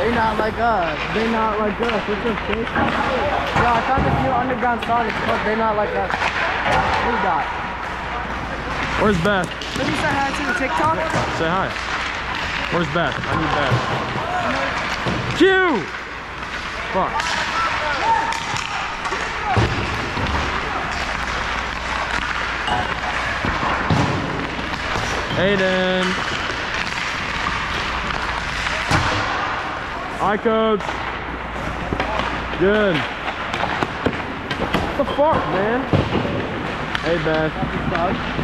They not like us. They not like us. What's up, Chase? Yeah, I found this new underground song. It's called They Not Like Us. Blue Dot. Where's Beth? Let me say hi to the TikTok. Say hi. Where's Beth? I need Beth. Q! Fuck. Aiden. Hi, coach. Good. What the fuck, man? Hey, Beth.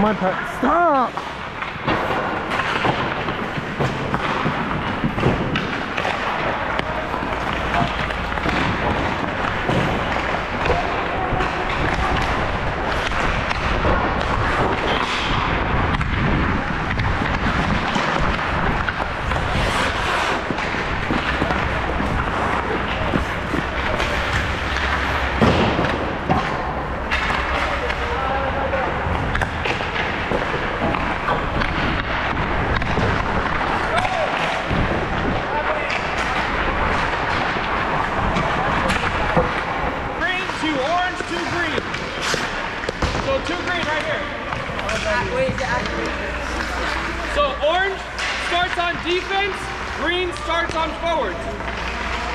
Oh my pa- Stop! Green to orange to green. So two green right here. So orange starts on defense, green starts on forwards.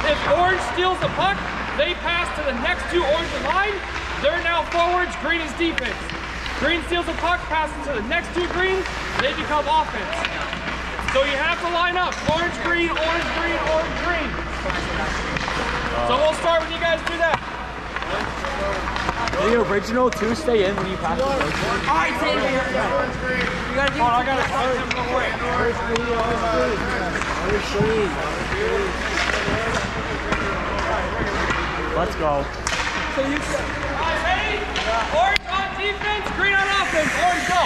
If orange steals the puck, they pass to the next two orange in line. They're now forwards, green is defense. Green steals the puck, passes to the next two greens, they become offense. So you have to line up orange, green, orange, green, orange, green. So we'll start when you guys do that. The original two stay in when you pass the first one. Alright, Xavier. You gotta do on, I gotta start him real quick. Let's go. So you Alright, ready? Orange on defense, green on offense. Orange, go.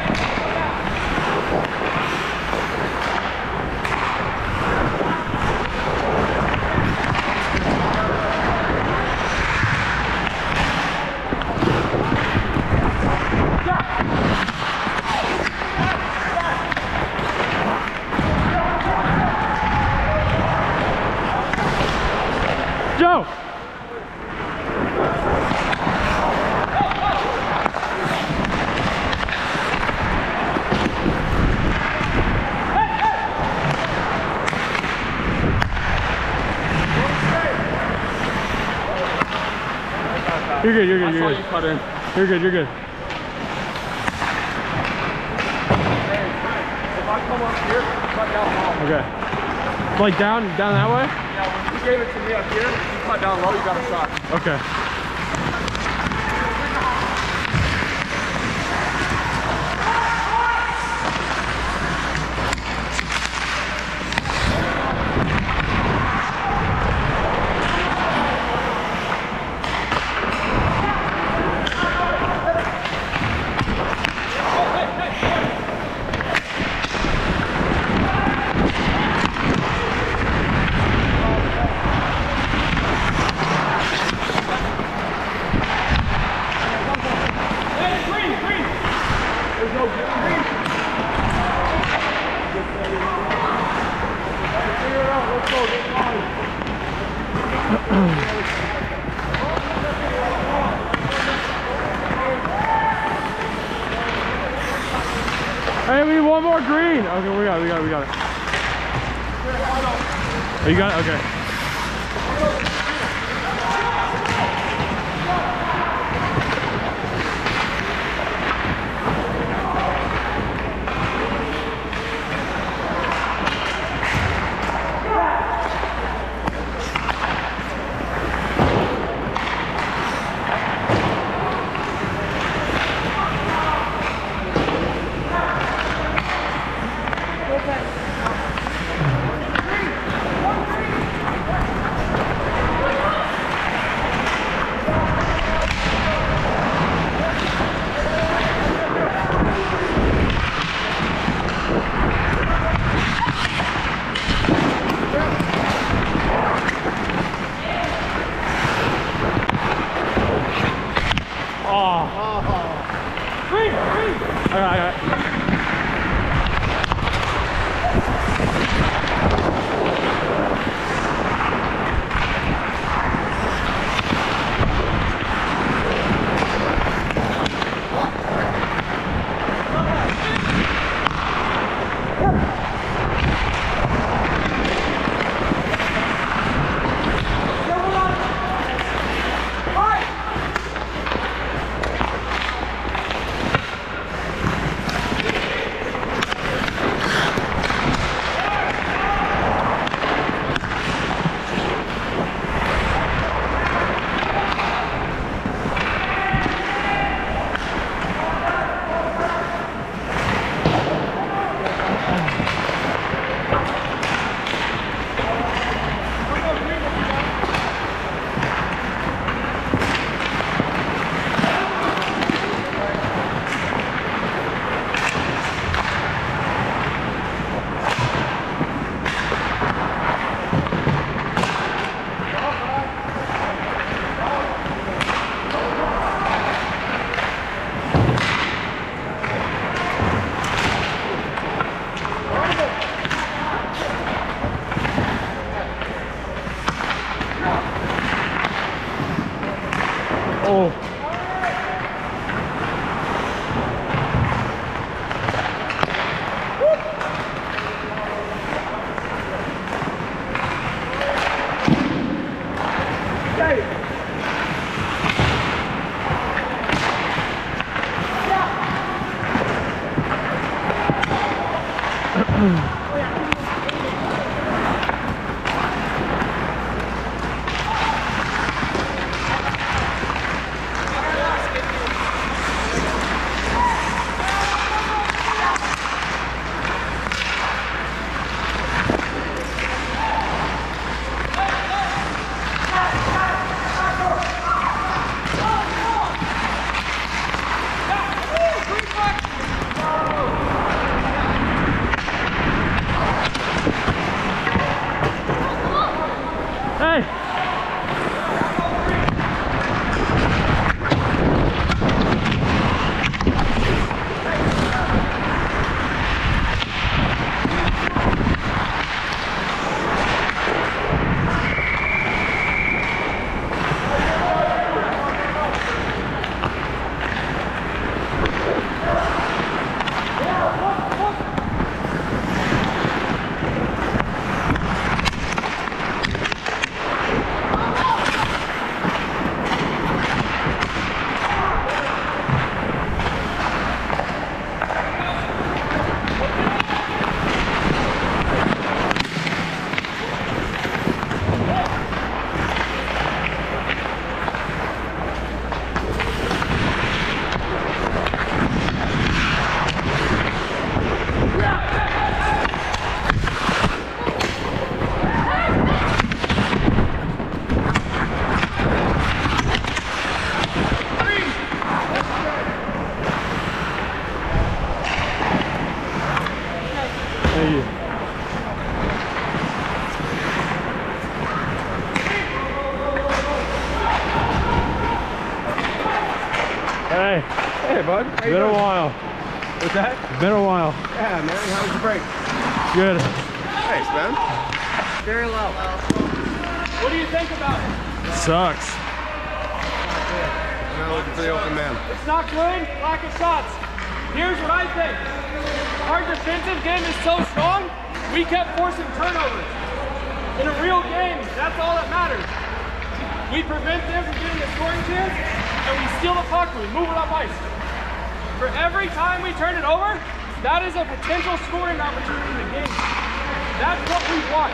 You're good, you're good, you're good. cut in. You're good, you're good. If I come up here, cut down low. Okay. Like down, down that way? Yeah, when you gave it to me up here, you cut down low, you got a shot. Okay. Sucks. Not looking for the open man. It's not good, lack of shots. Here's what I think. Our defensive game is so strong, we kept forcing turnovers. In a real game, that's all that matters. We prevent them from getting a scoring chance, and we steal the puck we move it up ice. For every time we turn it over, that is a potential scoring opportunity in the game. That's what we want.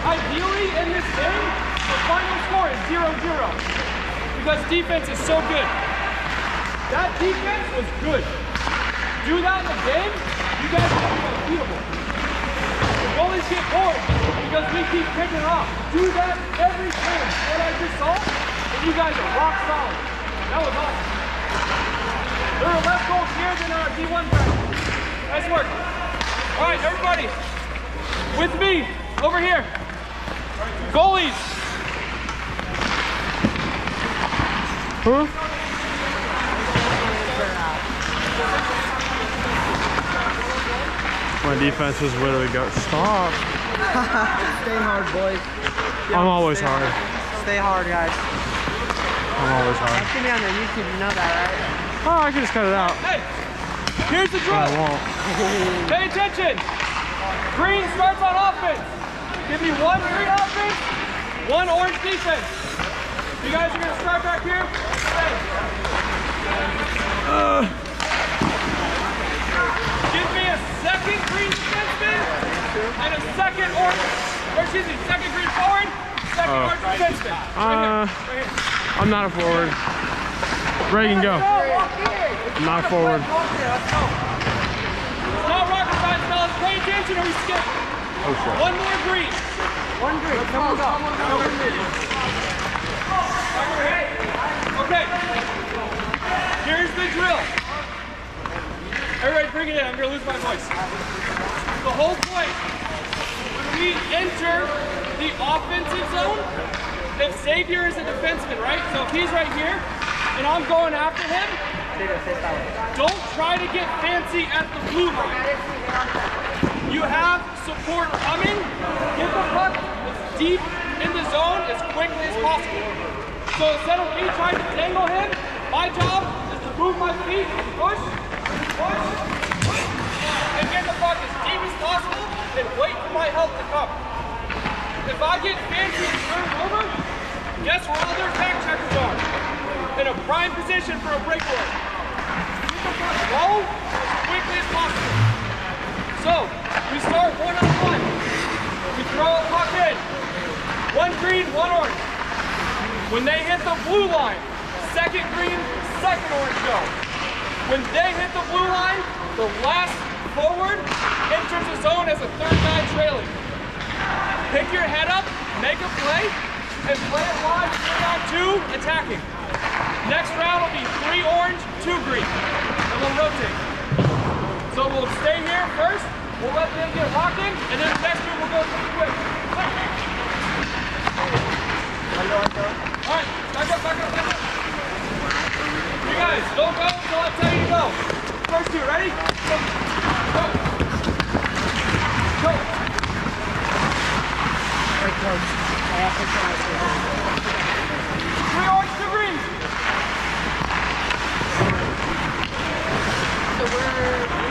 Ideally, in this game, the final score is 0-0 because defense is so good. That defense was good. Do that in the game, you guys will be unbeatable. The goalies get bored because we keep picking off. Do that every time. What I just saw, and you guys are rock solid. That was awesome. There are less goals here than our D1 practice. Nice work. All right, everybody, with me, over here. Goalies, Huh? My defense is literally go. Stop. Stay hard, boys. I'm always stay hard. Stay hard, guys. I'm always hard. That's gonna be on the YouTube, you know that, right? Oh, I can just cut it out. hey, here's the But I drill. won't. Pay attention. Green starts on offense. Give me one green offense, one orange defense. You guys are gonna start back here. Stay. Give me a second green defenseman and a second orange, or excuse me, second green forward, second Oh. orange defenseman. Uh, Right here. Right here. I'm not a forward. Reagan, go. I'm not a forward. It's not rocket science, fellas. Pay attention or we skip. Oh, shit. One more green. One green, come on, come on. Okay. Here's the drill. Everybody bring it in. I'm going to lose my voice. The whole point, when we enter the offensive zone, if Xavier is a defenseman, right? So if he's right here and I'm going after him, don't try to get fancy at the blue line. You have support coming. Get the puck as deep in the zone as quickly as possible. So instead of me trying to tangle him, my job is to move my feet, push, push, push, and get the puck as deep as possible and wait for my help to come. If I get fancy and turn over, guess where all their back checkers are? In a prime position for a breakaway. Keep the puck low as quickly as possible. So, we start one on one. We throw a puck in. One green, one orange. When they hit the blue line, second green, second orange go. When they hit the blue line, the last forward enters the zone as a third guy trailing. Pick your head up, make a play, and play it live three on two, attacking. Next round will be three orange, two green. And we'll rotate. So we'll stay here first, we'll let them get locked in, and then the next will go pretty quick. Alright, back up, back up, back up. You guys, don't go until I tell you to go. First two, ready? Go. Go. Go. Wait, coach. I have to try to Three orange, two green. So we're...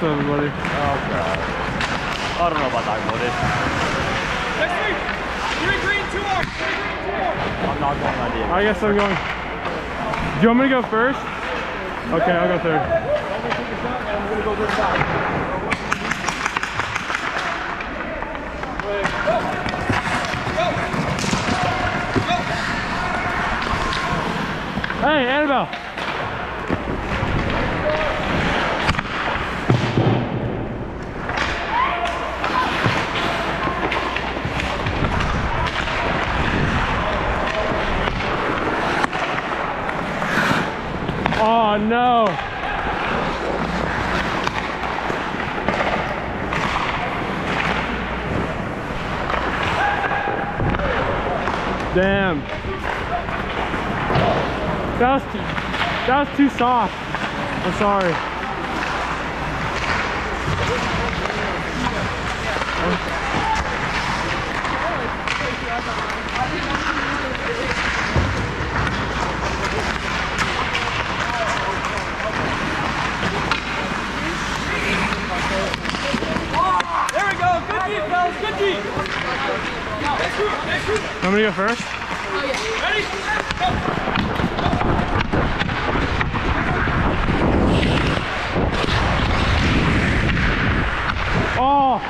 for everybody. Oh god. I don't know about that, buddy. Next three. Three green, two orange. Three green, two orange. I'm not going that deep. I guess I'm going. Do you want me to go first? Okay, I'll go third. Hey, Annabelle. Oh no. Damn. That was too, that was too soft. I'm sorry. There we go. Good deep, fellas. Good deep. Next group. Next group. Want me to go first? Ready? Go. Oh,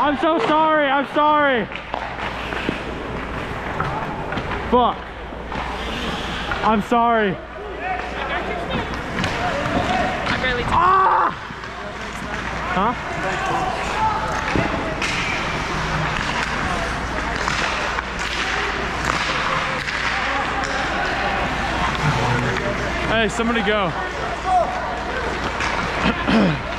I'm so sorry. I'm sorry. Fuck. I'm sorry. Ah! Huh? Hey, somebody go.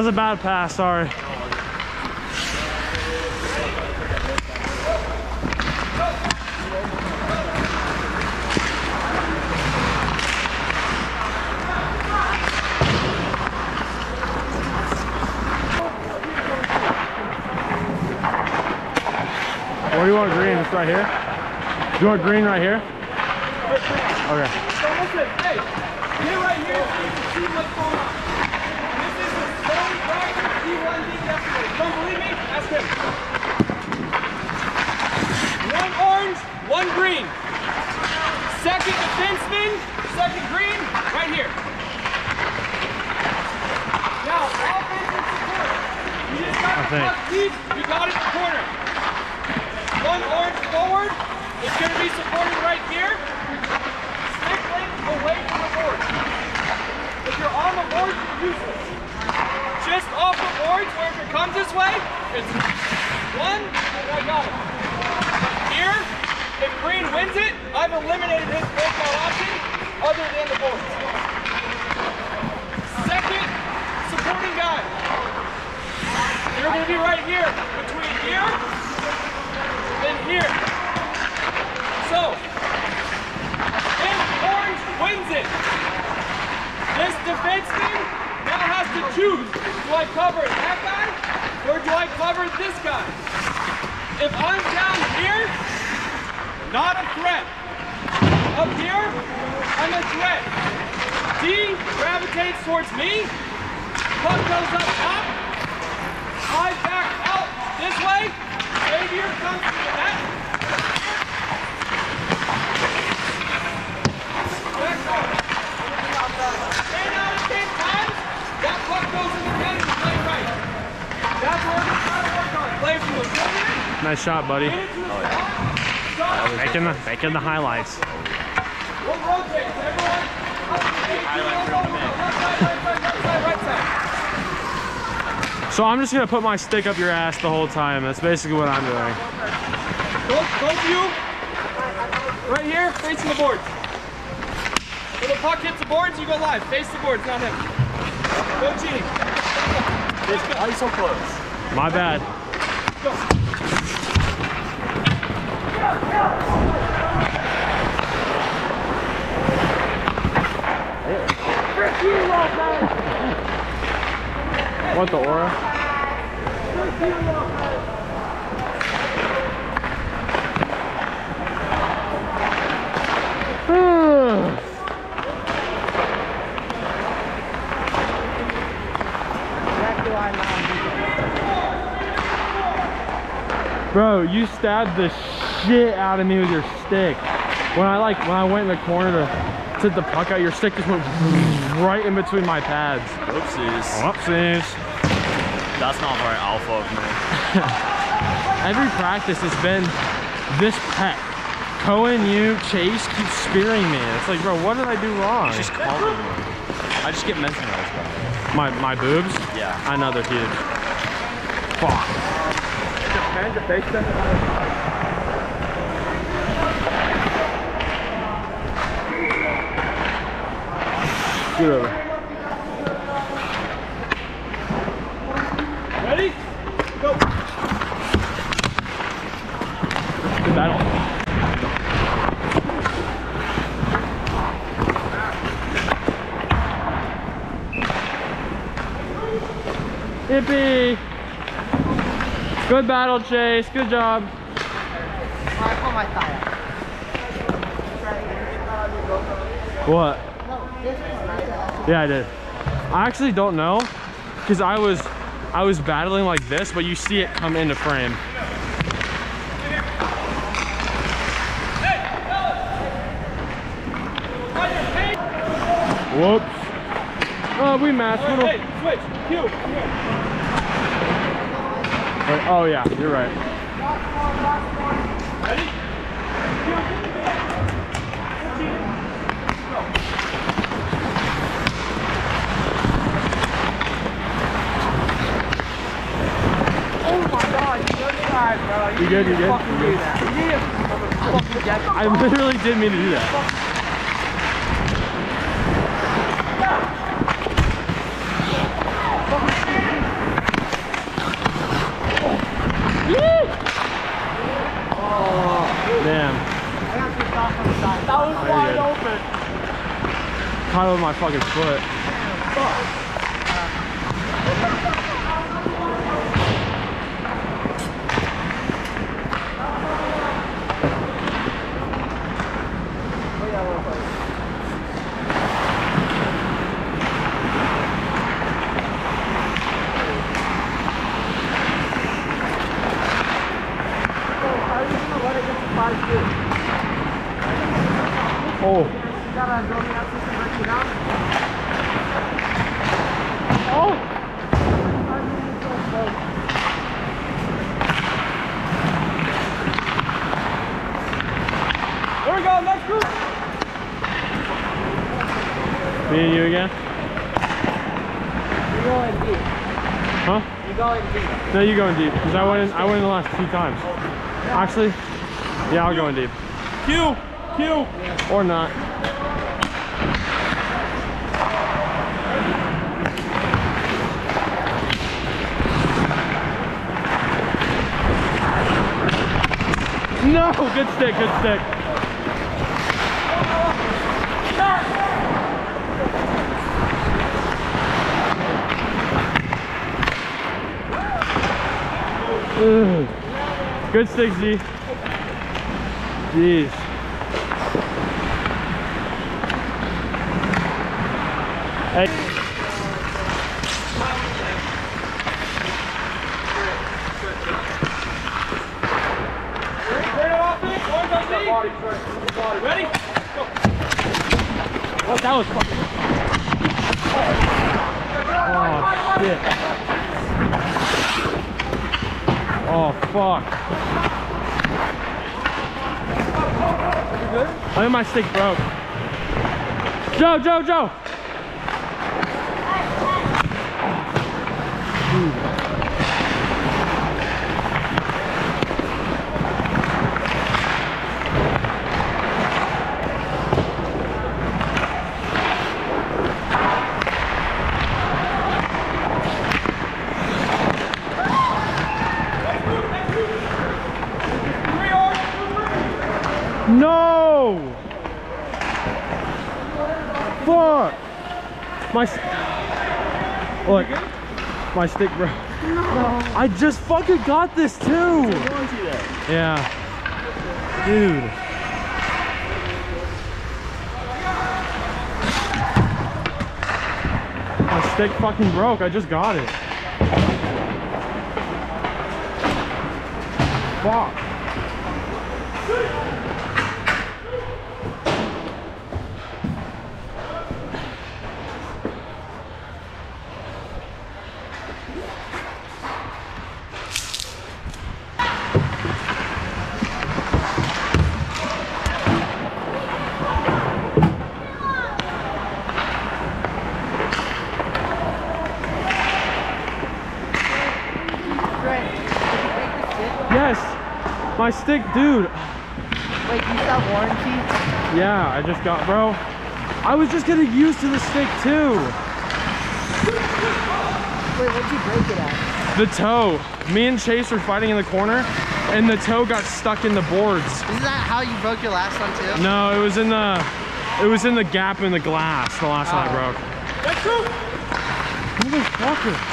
was a bad pass, sorry. Where do you want green? It's right here? Do you want green right here? Okay. Get right here so you can see what's going on. One don't believe me? Ask him. One orange, one green. Second defenseman, second green, right here. Now, all offensive support. You just got the puck deep, you got it in the corner. One orange forward, it's going to be supported right here. Stick length away from the board. If you're on the board, you can use it comes this way, it's one, and I got it. Here, if green wins it, I've eliminated his breakout option other than the boards. Second, supporting guy. You're going to be right here, between here and here. So, if orange wins it, this defenseman now has to choose. Do I cover that guy or do I cover this guy? If I'm down here, not a threat. Up here, I'm a threat. D gravitates towards me. Puck goes up top. I back out this way. Xavier comes to the net. Eight out of ten times, that puck goes in the net and you play right. That's what we're trying to work on. Play from the corner, Nice shot, buddy. get it to the spot. Stop. Making the making the highlights. We'll rotate. Everyone, up to eight. Left side, right side, left side, right side. So I'm just gonna put my stick up your ass the whole time. That's basically what I'm doing. Both, both of you, right here, facing the boards. When the puck hits the boards, you go live. Face the boards, not him. No cheating. Why are you so close? My bad. Want the aura? Exactly why I'm not on defense. Bro, you stabbed the shit out of me with your stick. When I like when I went in the corner to to the puck out, your stick just went right in between my pads. Oopsies. Whoopsies. That's not very alpha of me. Every practice has been this pet. Cohen, you, Chase keep spearing me. It's like, bro, what did I do wrong? Just call me. I just get mesmerized by it. My my boobs? Yeah. I know they're huge. Fuck. Get over. Ready? Go. Good battle. Hippie! Good battle, Chase. Good job. What? Yeah, I did. I actually don't know because I was I was battling like this, but you see it come into frame. Whoops. Oh, we matched. Switch. Q. Wait, oh yeah, you're right. Ready? Oh my god, you good bro. You good? You good? fucking do that. You need to fucking get I literally did mean to do that. Damn. I got your thoughts on the side. That was Very wide good. open. It with my fucking foot. Oh. Gotta build me up so you can break it down. Oh. There we go, next group. Me and you again? You go in deep. Huh? You go in deep. No, you going deep. Because I went in, I went in the last two times. Actually, yeah, I'll go in deep. Q, Q. Or not. No, good stick, good stick. Good stick, Z. Jeez. Hey. Turn it off, Nick. Orange on Z. Ready? Oh, that was fucking. Oh shit. Oh fuck. I think my stick broke. Joe, Joe, Joe. Three orange. No! Fuck! My s- Look, my stick broke. I just fucking got this too! Yeah. Dude. My stick fucking broke. I just got it. Fuck. Yes! My stick, dude. Wait, you still have warranty? Yeah, I just got, bro. I was just getting used to the stick too. Wait, what'd you break it at? The toe. Me and Chase were fighting in the corner, and the toe got stuck in the boards. Isn't that how you broke your last one too? No, it was in the, it was in the gap in the glass. The last one I oh. broke. Next group. Motherfucker.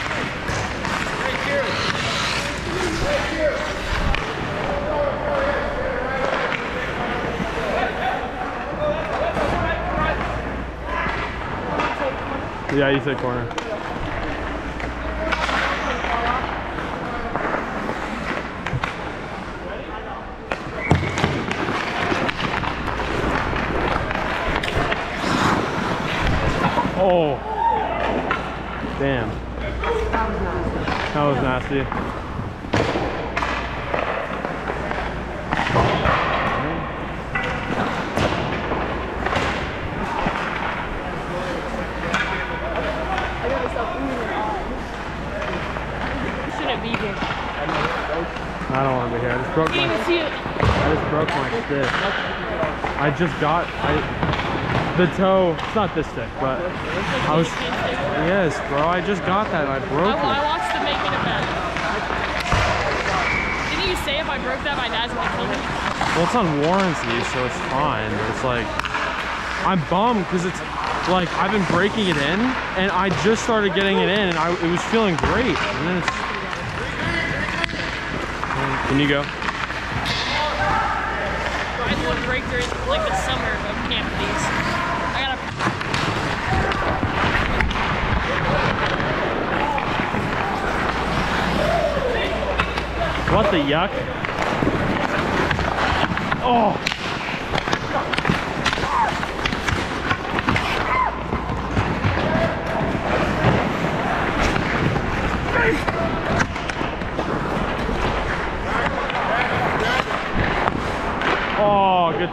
Yeah, you said corner. Oh. Damn. That was nasty. shouldn't be here. I don't want to be here. I just broke my even see it. I just broke my stick. I just got I the toe. It's not this stick, but I was yes, bro. I just got that I I, broke I it. watched the making event. Didn't you say if I broke that, my dad's gonna kill me? Well, it's on warranty, so it's fine. But it's like I'm bummed because it's like I've been breaking it in, and I just started getting it in, and I it was feeling great. And then it's can you go? I had one break during like the summer of camp these. I gotta What the yuck? Oh.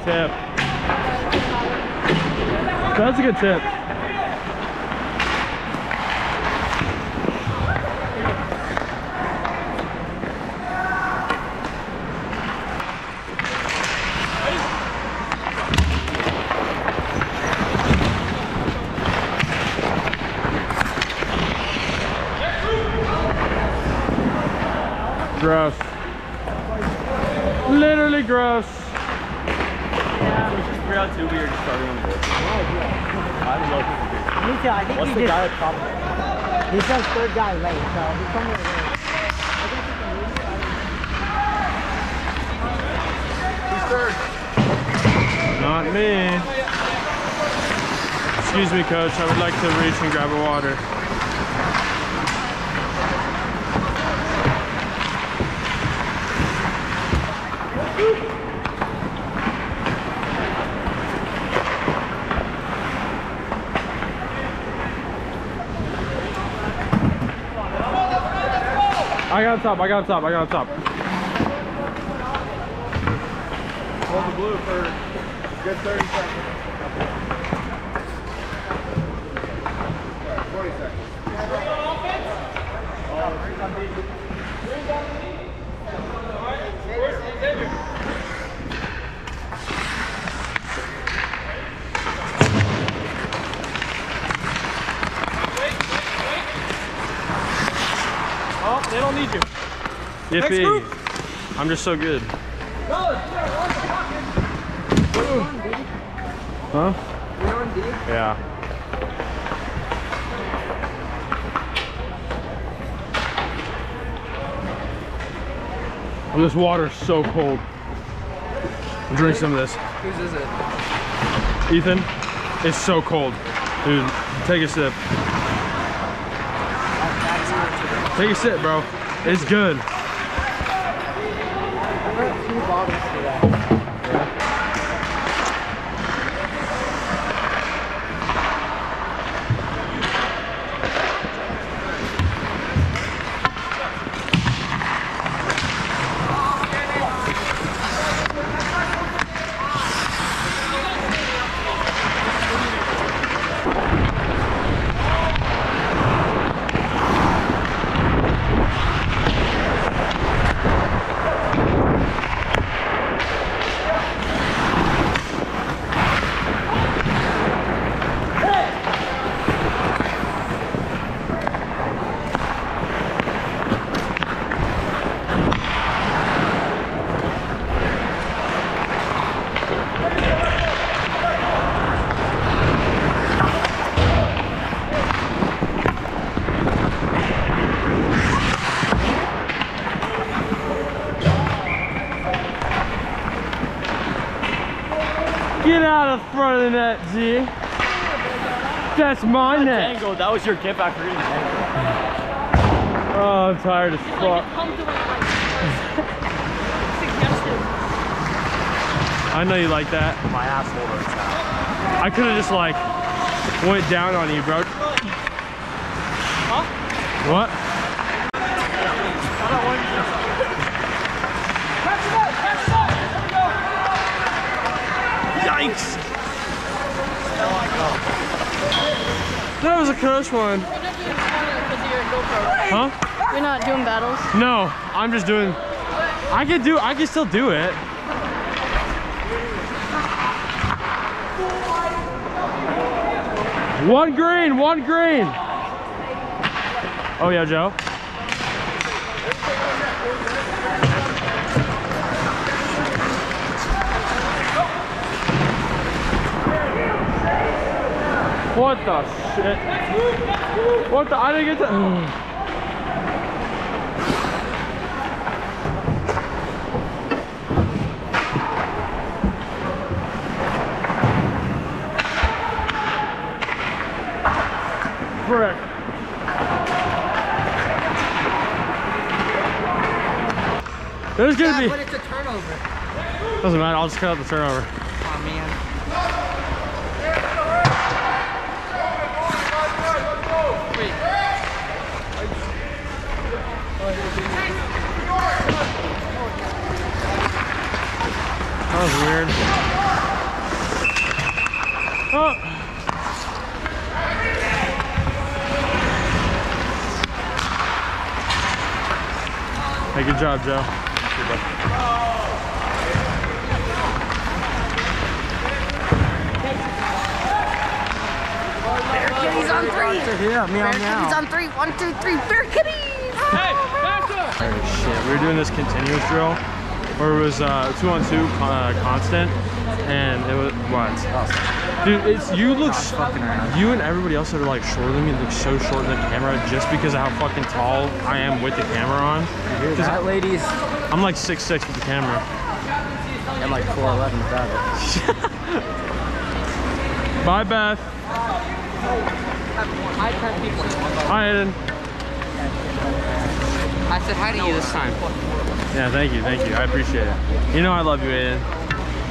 Tip. That's a good tip. Gross. Literally gross. Three out two, we are just starting on the board. I don't know if it's a Me too. I think What's he just, guy at top? he says third guy late, so he's coming. somewhere late. Not me. Excuse me, coach. I would like to reach and grab a water. Top, I got top, I got top. Hold the blue for a good 30 seconds. 20 seconds. Where's Xavier? Wait, wait, wait. Oh, they don't need you. Yippee. I'm just so good. Huh? Yeah. Oh, this water's so cold. Drink some of this. Whose is it? Ethan, it's so cold. Dude, take a sip. Take a sip, bro. It's good. Out of front the net, G. That's my net. Tango, that was your gift after eating. Oh, I'm tired as Like, fuck. pumped with, like, suggestive. I know you like that. My asshole hurts now. I could have just like went down on you, bro. Huh? What? Yikes! That was a close one. You're not doing battles because of your GoPro, right? Huh? You're not doing battles. No, I'm just doing. I can do. I can still do it. One green, one green. Oh yeah, Joe. What the shit? What the? I didn't get to. Mm. Frick. There's gonna Yeah, be. but it's a turnover. Doesn't matter. I'll just cut out the turnover. Oh man. That was weird. Oh. Hey, good job, Joe. Kitties on three. Yeah, meow Kitties on three. One, two, three. Bear kitties. Hey, faster! Shit, we were doing this continuous drill where it was uh, two on two uh, constant, and it was what? Dude, it's you look s- you and everybody else that are like shorter than me look so short in the camera just because of how fucking tall I am with the camera on. Hear that, ladies? I'm like 6'6 with the camera. I'm like 4'11 without it. Bye, Beth. Hi, 10 people. Hi, Aiden. I said hi to you this time. Yeah, thank you, thank you. I appreciate it. You know I love you, Aiden.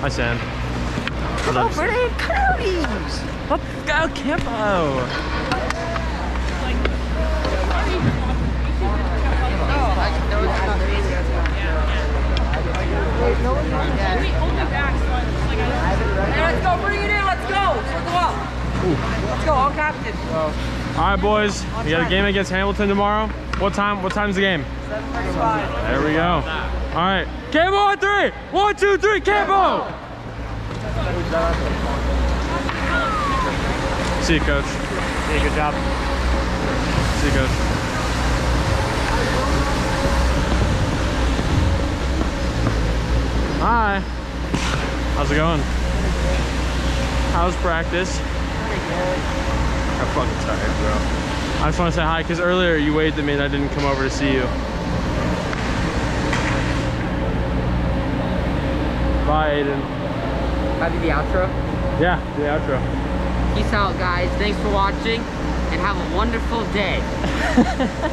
Hi, Sam. You. Pretty cooties. Let's go, Kimbo. We only back, so it's like I Hey, let's go. Bring it in. Let's go. Let's go up. Let's go. All captain. All right, boys. We got a game against Hamilton tomorrow. What time? What time's the game? There we go. All right. Campo on three. One, two, three. Campo. See you, coach. Hey, good job. See you, coach. Hi. How's it going? How's practice? I'm fucking tired, bro. I just want to say hi because earlier you waved at me and I didn't come over to see you. Bye, Aiden. You the outro? Yeah, the outro. Peace out, guys. Thanks for watching and have a wonderful day.